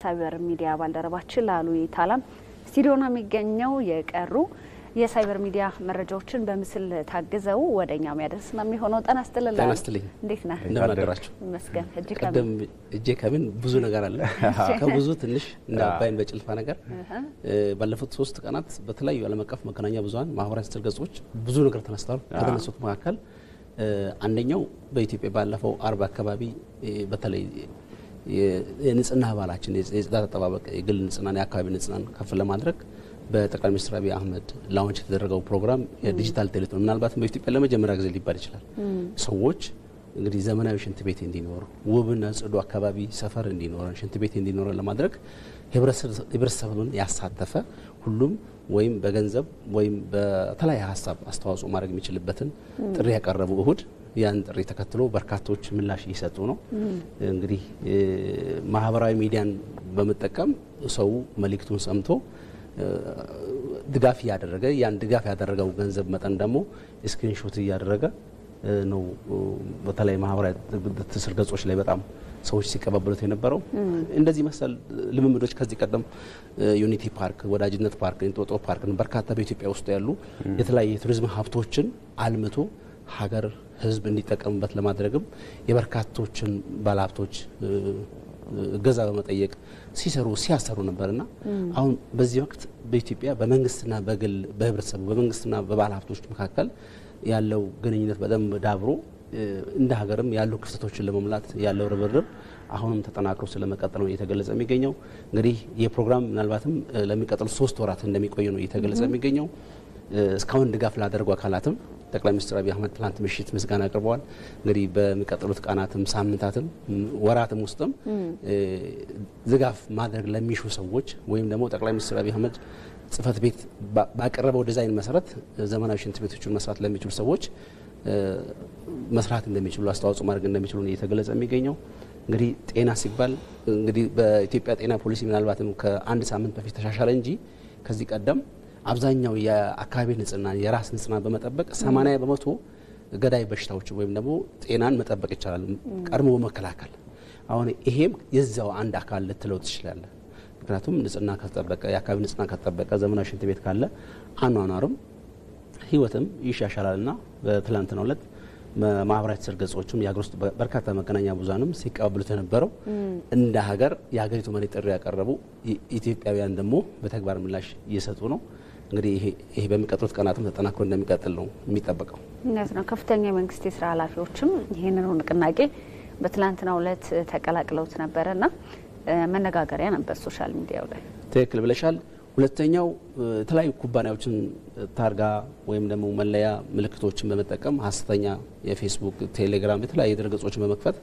ሳይበር ሚዲያ ባልደረባችን ላሉ ታላም ስቱዲዮ ነው የሚገኘው። የቀሩ የሳይበር ሚዲያ መረጃዎችን በምስል ታግዘው ወደ እኛ የሚያደርስ ነው የሚሆነው። ጤና ይስጥልኝ። ጤና ይስጥልኝ። እንዴት ነህ? እንደምን አደራችሁ? ይመስገን። ቀደም እጄ ከምን ብዙ ነገር አለ ከብዙ ትንሽ እንደ አባይን በጭልፋ ነገር ባለፉት ሶስት ቀናት በተለያዩ ዓለም አቀፍ መገናኛ ብዙኃን ማህበራዊ ትስስር ገጾች ብዙ ነገር ተነስተዋል። ከተነሱት መካከል አንደኛው በኢትዮጵያ ባለፈው አርብ አካባቢ በተለይ የንጽህና ባህላችን የጽዳት አጠባበቅ የግል ንጽህናን የአካባቢ ንጽህናን ከፍ ለማድረግ በጠቅላይ ሚኒስትር አብይ አህመድ ላውንች የተደረገው ፕሮግራም የዲጂታል ቴሌቶን ምናልባትም በኢትዮጵያ ለመጀመሪያ ጊዜ ሊባል ይችላል። ሰዎች እንግዲህ ዘመናዊ ሽንት ቤት እንዲኖር ውብና ጽዱ አካባቢ ሰፈር እንዲኖረን ሽንት ቤት እንዲኖረን ለማድረግ ህብረተሰብን ያሳተፈ ሁሉም ወይም በገንዘብ ወይም በተለያየ ሀሳብ አስተዋጽኦ ማድረግ የሚችልበትን ጥሪ ያቀረቡ እሁድ ያን ጥሪ ተከትሎ በርካቶች ምላሽ እየሰጡ ነው። እንግዲህ ማህበራዊ ሚዲያን በመጠቀም ሰው መልእክቱን ሰምቶ ድጋፍ እያደረገ ያን ድጋፍ ያደረገው ገንዘብ መጠን ደግሞ screenshot እያደረገ ነው። በተለይ ማህበራዊ ትስስር ገጾች ላይ በጣም ሰዎች ሲቀባበሉት የነበረው እንደዚህ መሰል ልምምዶች ከዚህ ቀደም ዩኒቲ ፓርክ፣ ወዳጅነት ፓርክ፣ እንጦጦ ፓርክን በርካታ በኢትዮጵያ ውስጥ ያሉ የተለያዩ የቱሪዝም ሀብቶችን አልምቶ ሀገር ህዝብ እንዲጠቀምበት ለማድረግም የበርካቶችን ባለሀብቶች እገዛ በመጠየቅ ሲሰሩ ሲያሰሩ ነበርና አሁን በዚህ ወቅት በኢትዮጵያ በመንግስትና በግል በህብረተሰቡ በመንግስትና በባለ ሀብቶች መካከል ያለው ግንኙነት በደንብ ዳብሮ እንደ ሀገርም ያሉ ክፍተቶችን ለመሙላት ያለው ርብርብ አሁንም ተጠናክሮ ስለመቀጠል ነው እየተገለጸ የሚገኘው። እንግዲህ ይህ ፕሮግራም ምናልባትም ለሚቀጥሉ ሶስት ወራት እንደሚቆይ ነው እየተገለጸ የሚገኘው። እስካሁን ድጋፍ ላደረጉ አካላትም ጠቅላይ ሚኒስትር አብይ አህመድ ትላንት ምሽት ምስጋና አቅርበዋል። እንግዲህ በሚቀጥሉት ቀናትም ሳምንታትም ወራትም ውስጥም ድጋፍ ማድረግ ለሚሹ ሰዎች ወይም ደግሞ ጠቅላይ ሚኒስትር አብይ አህመድ ጽህፈት ቤት ባቀረበው ዲዛይን መሰረት ዘመናዊ ሽንት ቤቶችን መስራት ለሚችሉ ሰዎች መስራት እንደሚችሉ አስተዋጽኦ ማድረግ እንደሚችሉ እየተገለጸ የሚገኘው። እንግዲህ ጤና ሲባል እንግዲህ በኢትዮጵያ ጤና ፖሊሲ ምናልባትም ከአንድ ሳምንት በፊት ተሻሻለ እንጂ ከዚህ ቀደም አብዛኛው የአካባቢ ንጽህና የራስ ንጽህና በመጠበቅ 80 በመቶ ገዳይ በሽታዎች ወይም ደግሞ ጤናን መጠበቅ ይቻላል ቀድሞ በመከላከል አሁን ይሄም የዚያው አንድ አካል ልትለው ትችላለህ። ምክንያቱም ንጽህና ከተጠበቀ የአካባቢ ንጽህና ከተጠበቀ ዘመናዊ ሽንት ቤት ካለ አኗኗርም ህይወትም ይሻሻላል ና በትላንትናው ዕለት ማህበራዊ ትስስር ገጾችም የሀገር ውስጥ በርካታ መገናኛ ብዙኃንም ሲቀባበሉት የነበረው እንደ ሀገር የሀገሪቱ መሪ ጥሪ ያቀረቡ ኢትዮጵያውያን ደግሞ በተግባር ምላሽ እየሰጡ ነው። እንግዲህ ይሄ በሚቀጥሉት ቀናትም ተጠናክሮ እንደሚቀጥል ነው የሚጠበቀው። እውነት ነው። ከፍተኛ የመንግስት የስራ ኃላፊዎችም ይህንኑ ንቅናቄ በትላንትናው ዕለት ተቀላቅለውት ነበረ ና መነጋገሪያ ነበር social media ው ላይ። ትክክል ብለሻል። ሁለተኛው የተለያዩ ኩባንያዎችን ታርጋ ወይም ደግሞ መለያ ምልክቶችን በመጠቀም ሀሰተኛ የፌስቡክ፣ ቴሌግራም የተለያዩ ድረገጾችን በመክፈት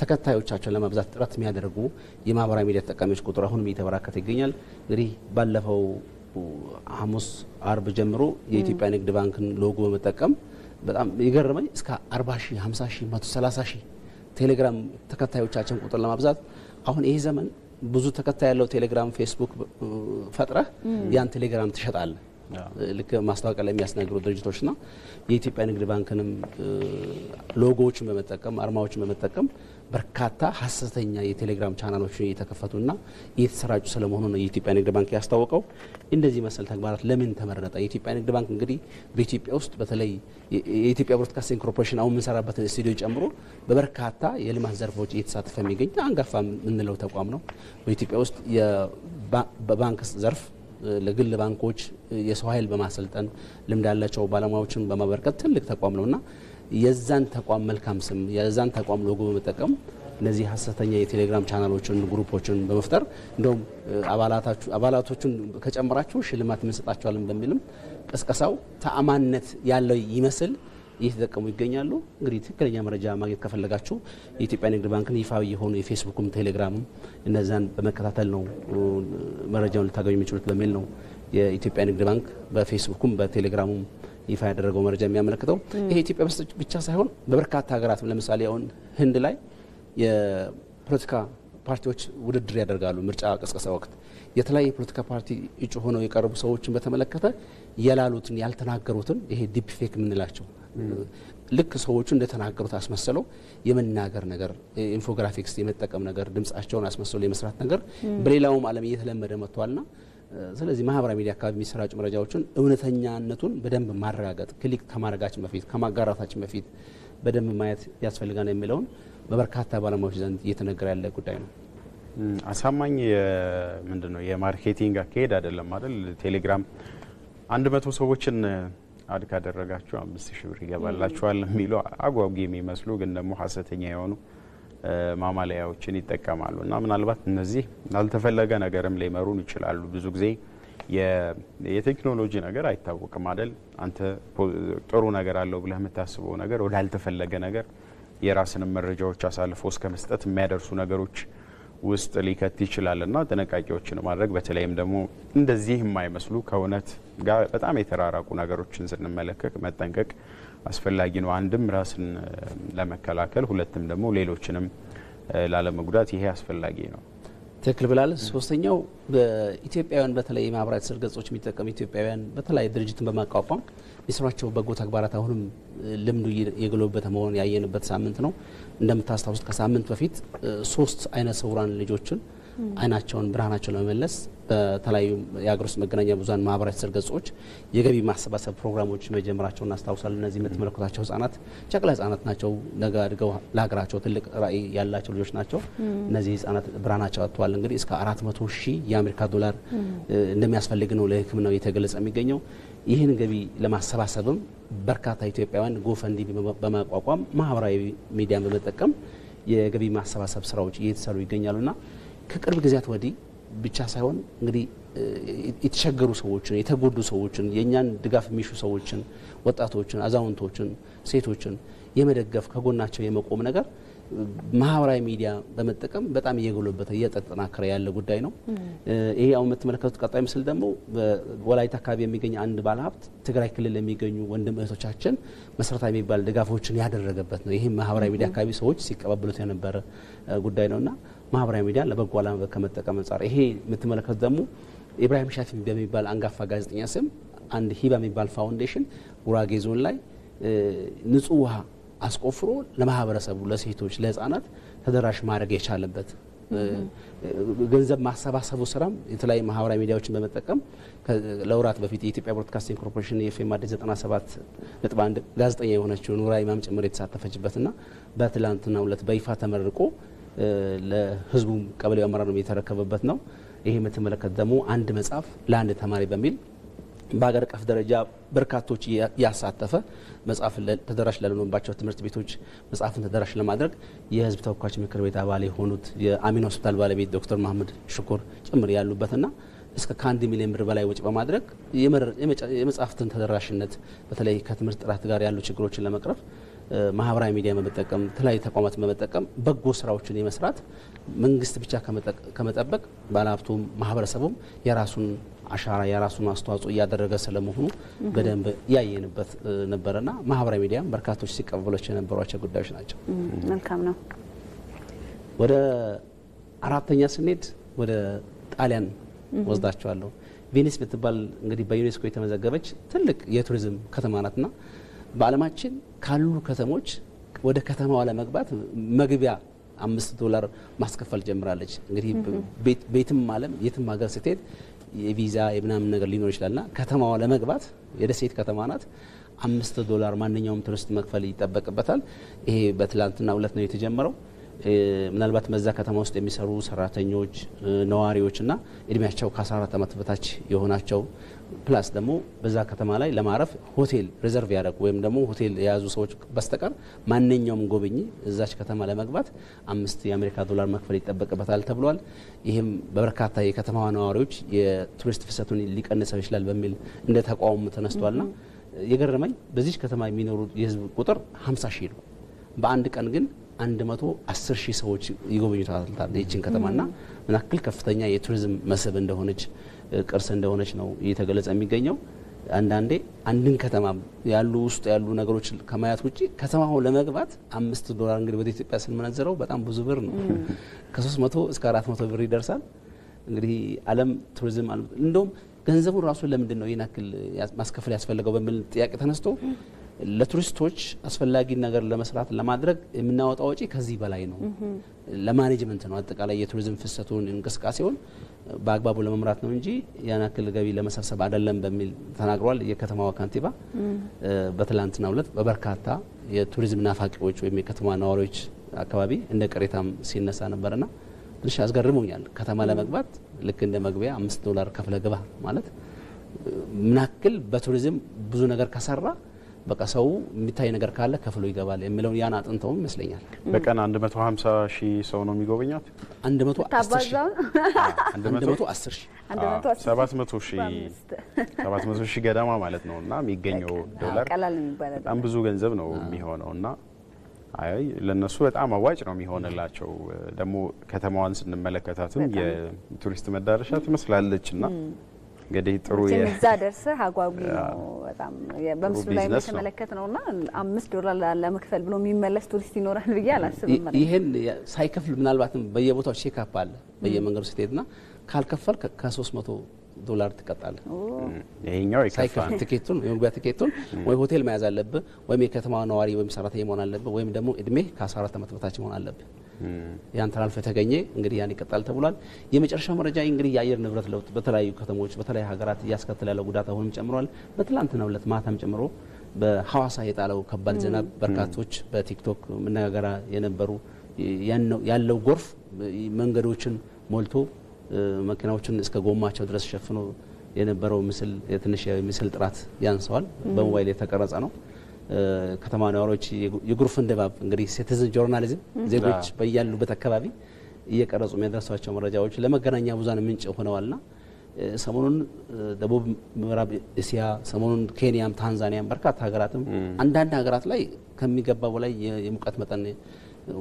ተከታዮቻቸውን ለማብዛት ጥረት የሚያደርጉ የማህበራዊ ሚዲያ ተጠቃሚዎች ቁጥር አሁንም እየተበራከተ ይገኛል። እንግዲህ ባለፈው ሐሙስ አርብ ጀምሮ የኢትዮጵያ ንግድ ባንክን ሎጎ በመጠቀም በጣም የገረመኝ እስከ 40 ሺህ 50 ሺህ 130 ሺህ ቴሌግራም ተከታዮቻቸውን ቁጥር ለማብዛት አሁን ይሄ ዘመን ብዙ ተከታይ ያለው ቴሌግራም፣ ፌስቡክ ፈጥረህ ያን ቴሌግራም ትሸጣለህ። ልክ ማስታወቂያ ላይ የሚያስነግሩ ድርጅቶችና የኢትዮጵያ ንግድ ባንክንም ሎጎዎችን በመጠቀም አርማዎችን በመጠቀም በርካታ ሀሰተኛ የቴሌግራም ቻናሎችን እየተከፈቱና እየተሰራጩ ስለመሆኑ ነው የኢትዮጵያ ንግድ ባንክ ያስታወቀው። እንደዚህ መሰል ተግባራት ለምን ተመረጠ? የኢትዮጵያ ንግድ ባንክ እንግዲህ በኢትዮጵያ ውስጥ በተለይ የኢትዮጵያ ብሮድካስቲንግ ኮርፖሬሽን አሁን የምንሰራበትን ስቱዲዮ ጨምሮ በበርካታ የልማት ዘርፎች እየተሳተፈ የሚገኝ አንጋፋ የምንለው ተቋም ነው። በኢትዮጵያ ውስጥ በባንክ ዘርፍ ለግል ባንኮች የሰው ኃይል በማሰልጠን ልምድ ያላቸው ባለሙያዎችን በማበርከት ትልቅ ተቋም ነውና የዛን ተቋም መልካም ስም የዛን ተቋም ሎጎ በመጠቀም እነዚህ ሀሰተኛ የቴሌግራም ቻናሎችን ግሩፖችን በመፍጠር እንደውም አባላቶቹን ከጨመራችሁ ሽልማት እንሰጣቸዋለን በሚልም ቅስቀሳው ተአማንነት ያለው ይመስል እየተጠቀሙ ይገኛሉ። እንግዲህ ትክክለኛ መረጃ ማግኘት ከፈለጋችሁ የኢትዮጵያ ንግድ ባንክን ይፋዊ የሆኑ የፌስቡክም ቴሌግራምም እነዛን በመከታተል ነው መረጃውን ልታገኙ የሚችሉት በሚል ነው የኢትዮጵያ ንግድ ባንክ በፌስቡኩም በቴሌግራሙም ይፋ ያደረገው መረጃ የሚያመለክተው። ይሄ ኢትዮጵያ ውስጥ ብቻ ሳይሆን በበርካታ ሀገራትም ለምሳሌ አሁን ህንድ ላይ የፖለቲካ ፓርቲዎች ውድድር ያደርጋሉ። ምርጫ ቅስቀሳ ወቅት የተለያየ የፖለቲካ ፓርቲ እጩ ሆነው የቀረቡ ሰዎችን በተመለከተ ያላሉትን ያልተናገሩትን ይሄ deep fake የምንላቸው ልክ ሰዎቹ እንደተናገሩት አስመሰለው የመናገር ነገር infographics የመጠቀም ነገር ድምጻቸውን አስመስለው የመስራት ነገር በሌላውም ዓለም እየተለመደ መጥቷልና ስለዚህ ማህበራዊ ሚዲያ አካባቢ የሚሰራጩ መረጃዎችን እውነተኛነቱን በደንብ ማረጋገጥ click ከማድረጋችን በፊት ከማጋራታችን በፊት በደንብ ማየት ያስፈልጋል የሚለውን በበርካታ ባለሙያዎች ዘንድ እየተነገረ ያለ ጉዳይ ነው። አሳማኝ ምንድን ነው የ marketing አካሄድ አይደለም አይደል? ቴሌግራም አንድ መቶ ሰዎችን add ካደረጋችሁ አምስት ሺህ ብር ይገባላችኋል የሚሉ አጓጊ የሚመስሉ ግን ደግሞ ሀሰተኛ የሆኑ ማማለያዎችን ይጠቀማሉ እና ምናልባት እነዚህ ያልተፈለገ ነገርም ሊመሩን ይችላሉ። ብዙ ጊዜ የቴክኖሎጂ ነገር አይታወቅም አይደል? አንተ ጥሩ ነገር አለው ብለህ የምታስበው ነገር ወዳልተፈለገ ነገር የራስንም መረጃዎች አሳልፎ እስከ መስጠት የሚያደርሱ ነገሮች ውስጥ ሊከት ይችላል እና ጥንቃቄዎችን ማድረግ በተለይም ደግሞ እንደዚህ የማይመስሉ ከእውነት ጋር በጣም የተራራቁ ነገሮችን ስንመለከት መጠንቀቅ አስፈላጊ ነው። አንድም ራስን ለመከላከል፣ ሁለትም ደግሞ ሌሎችንም ላለመጉዳት ይሄ አስፈላጊ ነው። ትክክል ብላል። ሶስተኛው በኢትዮጵያውያን በተለይ የማህበራዊ ትስስር ገጾች የሚጠቀሙ ኢትዮጵያውያን በተለያየ ድርጅትን በማቋቋም የስራቸው በጎ ተግባራት አሁንም ልምዱ የጎለበተ መሆኑን ያየንበት ሳምንት ነው። እንደምታስታውሱት ከሳምንት በፊት ሶስት አይነ ስውራን ልጆችን አይናቸውን ብርሃናቸውን ለመመለስ በተለያዩ የሀገር ውስጥ መገናኛ ብዙኃን ማህበራዊ ትስስር ገጾች የገቢ ማሰባሰብ ፕሮግራሞች መጀመራቸውን እናስታውሳለን። እነዚህ የምትመለከቷቸው ህጻናት ጨቅላ ህጻናት ናቸው። ነገ አድገው ለሀገራቸው ትልቅ ራዕይ ያላቸው ልጆች ናቸው። እነዚህ ህጻናት ብርሃናቸው አጥተዋል። እንግዲህ እስከ አራት መቶ ሺህ የአሜሪካ ዶላር እንደሚያስፈልግ ነው ለሕክምናው እየተገለጸ የሚገኘው። ይህን ገቢ ለማሰባሰብም በርካታ ኢትዮጵያውያን ጎፈንዲ በማቋቋም ማህበራዊ ሚዲያን በመጠቀም የገቢ ማሰባሰብ ስራዎች እየተሰሩ ይገኛሉና ከቅርብ ጊዜያት ወዲህ ብቻ ሳይሆን እንግዲህ የተቸገሩ ሰዎችን፣ የተጎዱ ሰዎችን፣ የእኛን ድጋፍ የሚሹ ሰዎችን፣ ወጣቶችን፣ አዛውንቶችን፣ ሴቶችን የመደገፍ ከጎናቸው የመቆም ነገር ማህበራዊ ሚዲያ በመጠቀም በጣም እየጎለበተ እየተጠናከረ ያለ ጉዳይ ነው። ይሄ አሁን የምትመለከቱት ቀጣይ ምስል ደግሞ በወላይታ አካባቢ የሚገኝ አንድ ባለሀብት ትግራይ ክልል የሚገኙ ወንድም እህቶቻችን መሰረታዊ የሚባል ድጋፎችን ያደረገበት ነው። ይህም ማህበራዊ ሚዲያ አካባቢ ሰዎች ሲቀባበሉት የነበረ ጉዳይ ነውና ማህበራዊ ሚዲያ ለበጎ ዓላማ ከመጠቀም አንጻር። ይሄ የምትመለከቱት ደግሞ ኢብራሂም ሻፊ በሚባል አንጋፋ ጋዜጠኛ ስም አንድ ሂባ የሚባል ፋውንዴሽን ጉራጌ ዞን ላይ ንጹህ ውሃ አስቆፍሮ ለማህበረሰቡ፣ ለሴቶች፣ ለህፃናት ተደራሽ ማድረግ የቻለበት ገንዘብ ማሰባሰቡ ስራም የተለያዩ ማህበራዊ ሚዲያዎችን በመጠቀም ለወራት በፊት የኢትዮጵያ ብሮድካስቲንግ ኮርፖሬሽን የኤፍኤም አዲስ 97 ነጥብ አንድ ጋዜጠኛ የሆነችው ኑራ ኢማም ጭምር የተሳተፈችበትና በትላንትናው ዕለት በይፋ ተመርቆ ለህዝቡም ቀበሌው አመራር የተረከበበት ነው። ይሄ የምትመለከት ደግሞ አንድ መጽሐፍ ለአንድ ተማሪ በሚል በሀገር አቀፍ ደረጃ በርካቶች ያሳተፈ መጽሐፍ ተደራሽ ላልሆኑባቸው ትምህርት ቤቶች መጽሐፍን ተደራሽ ለማድረግ የህዝብ ተወካዮች ምክር ቤት አባል የሆኑት የአሚን ሆስፒታል ባለቤት ዶክተር መሀመድ ሽኩር ጭምር ያሉበትና እስከ ከአንድ ሚሊዮን ብር በላይ ወጪ በማድረግ የመጽሐፍትን ተደራሽነት በተለይ ከትምህርት ጥራት ጋር ያሉ ችግሮችን ለመቅረፍ ማህበራዊ ሚዲያ በመጠቀም የተለያዩ ተቋማትን በመጠቀም በጎ ስራዎችን የመስራት መንግስት ብቻ ከመጠበቅ ባለሀብቱም ማህበረሰቡም የራሱን አሻራ የራሱን አስተዋጽኦ እያደረገ ስለመሆኑ በደንብ ያየንበት ነበረና ማህበራዊ ሚዲያም በርካቶች ሲቀበሏቸው የነበሯቸው ጉዳዮች ናቸው። መልካም ነው። ወደ አራተኛ ስንሄድ ወደ ጣሊያን ወስዳቸዋለሁ። ቬኒስ ብትባል እንግዲህ በዩኔስኮ የተመዘገበች ትልቅ የቱሪዝም ከተማ ናትና በዓለማችን ካሉ ከተሞች ወደ ከተማዋ ለመግባት መግቢያ አምስት ዶላር ማስከፈል ጀምራለች። እንግዲህ የትም ዓለም የትም ሀገር ስትሄድ የቪዛ የምናምን ነገር ሊኖር ይችላልና ከተማዋ ለመግባት የደሴት ከተማ ናት። አምስት ዶላር ማንኛውም ቱሪስት መክፈል ይጠበቅበታል። ይሄ በትላንትና ሁለት ነው የተጀመረው። ምናልባት በዛ ከተማ ውስጥ የሚሰሩ ሰራተኞች፣ ነዋሪዎችና እድሜያቸው ከ14 ዓመት በታች የሆናቸው plus ደግሞ በዛ ከተማ ላይ ለማረፍ ሆቴል reserve ያደረጉ ወይም ደግሞ ሆቴል የያዙ ሰዎች በስተቀር ማንኛውም ጎብኚ እዛች ከተማ ለመግባት አምስት የአሜሪካ ዶላር መክፈል ይጠበቅበታል ተብሏል። ይህም በበርካታ የከተማዋ ነዋሪዎች የቱሪስት ፍሰቱን ሊቀንሰው ይችላል በሚል እንደ ተቃውሞ ተነስቷልና የገረመኝ በዚች ከተማ የሚኖሩ የህዝብ ቁጥር 50 ሺህ ነው። በአንድ ቀን ግን አንድ መቶ አስር ሺህ ሰዎች ይጎበኙታል ይችን ከተማና ምን ከፍተኛ የቱሪዝም መስህብ እንደሆነች ቅርስ እንደሆነች ነው እየተገለጸ የሚገኘው። አንዳንዴ አንድን ከተማ ያሉ ውስጥ ያሉ ነገሮች ከማየት ውጭ ከተማው ለመግባት አምስት ዶላር እንግዲህ ወደ ኢትዮጵያ ስንመነዝረው በጣም ብዙ ብር ነው። ከሶስት መቶ እስከ አራት መቶ ብር ይደርሳል። እንግዲህ ዓለም ቱሪዝም እንደውም ገንዘቡን ራሱን ለምንድን ነው ይህን ያክል ማስከፈል ያስፈለገው በሚል ጥያቄ ተነስቶ ለቱሪስቶች አስፈላጊ ነገር ለመስራት ለማድረግ የምናወጣው ወጪ ከዚህ በላይ ነው። ለ management ነው። አጠቃላይ የቱሪዝም ፍሰቱን እንቅስቃሴውን በአግባቡ ለመምራት ነው እንጂ ያን ያክል ገቢ ለመሰብሰብ አይደለም በሚል ተናግሯል። የከተማዋ ከንቲባ በትላንትናው ዕለት በበርካታ የቱሪዝም ናፋቂዎች ወይም የከተማ ነዋሪዎች አካባቢ እንደ ቅሬታም ሲነሳ ነበርና ትንሽ አስገርሞኛል። ከተማ ለመግባት ልክ እንደ መግቢያ አምስት ዶላር ከፍለ ግባ ማለት ምናክል በቱሪዝም ብዙ ነገር ከሰራ በቃ ሰው የሚታይ ነገር ካለ ከፍሎ ይገባል የሚለውን ያን አጥንተውም ይመስለኛል። በቀን 150 ሺህ ሰው ነው የሚጎበኛት። 110 ሺህ ታባዛውን 110 ሺህ አንድ መቶ አስር ሺህ 700 ሺህ በአምስት 700 ሺህ ገደማ ማለት ነው እና የሚገኘው ዶላር በጣም ብዙ ገንዘብ ነው የሚሆነው እና አይ ለነሱ በጣም አዋጭ ነው የሚሆንላቸው። ደግሞ ከተማዋን ስንመለከታትም የቱሪስት መዳረሻ ትመስላለች እና እንግዲህ ጥሩ የ- እዛ ደርሰህ አጓጊ ነው በጣም በምስሉ ላይ የተመለከት ነው እና አምስት ዶላር ለመክፈል ብሎ የሚመለስ ቱሪስት ይኖራል ብዬ አላስብም። ይህን ሳይከፍል ምናልባትም በየቦታው checkup አለ በየመንገዱ ስትሄድና ካልከፈል ከ300 ዶላር ትቀጣለህ። ይሄኛው ሳይከፍል ትኬቱን የመግቢያ ትኬቱን ወይ ሆቴል መያዝ አለብህ ወይም የከተማ ነዋሪ ወይም ሰራተኛ መሆን አለብህ ወይም ደግሞ እድሜ ከ14 ዓመት በታች መሆን አለብህ። ያን ተላልፎ የተገኘ እንግዲህ ያን ይቀጣል ተብሏል። የመጨረሻው መረጃ እንግዲህ የአየር ንብረት ለውጥ በተለያዩ ከተሞች በተለያዩ ሀገራት እያስከተለ ያለው ጉዳት አሁንም ጨምሯል። በትላንትናው ዕለት ማታም ጨምሮ በሐዋሳ የጣለው ከባድ ዝናብ በርካቶች በቲክቶክ መነጋገሪያ የነበሩ ያለው ጎርፍ መንገዶችን ሞልቶ መኪናዎችን እስከ ጎማቸው ድረስ ሸፍኖ የነበረው ምስል የትንሽ የምስል ጥራት ያንሰዋል። በሞባይል የተቀረጸ ነው። ከተማ ነዋሪዎች የጉ- የጎርፍን ድባብ እንግዲህ ሲቲዝን ጆርናሊዝም ዜጎች በያሉበት አካባቢ እየቀረጹ የሚያደርሷቸው መረጃዎች ለመገናኛ ብዙሃን ምንጭ ሆነዋልና ሰሞኑን ደቡብ ምዕራብ እስያ ሰሞኑን ኬንያም ታንዛኒያም በርካታ ሀገራትም አንዳንድ ሀገራት ላይ ከሚገባው በላይ የሙቀት መጠን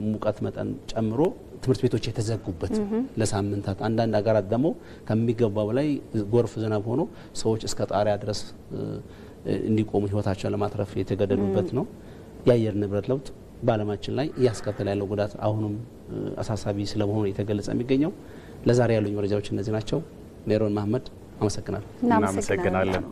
ሙቀት መጠን ጨምሮ ትምህርት ቤቶች የተዘጉበት ለሳምንታት፣ አንዳንድ ሀገራት ደግሞ ከሚገባው በላይ ጎርፍ ዝናብ ሆኖ ሰዎች እስከ ጣሪያ ድረስ እንዲቆሙ ሕይወታቸውን ለማትረፍ የተገደዱበት ነው። የአየር ንብረት ለውጥ በዓለማችን ላይ እያስከተለ ያለው ጉዳት አሁንም እ፣ አሳሳቢ ስለመሆኑ የተገለጸ የሚገኘው። ለዛሬ ያሉኝ መረጃዎች እነዚህ ናቸው። ሜሮን መሀመድ አመሰግናለሁ። እናመሰግናለን።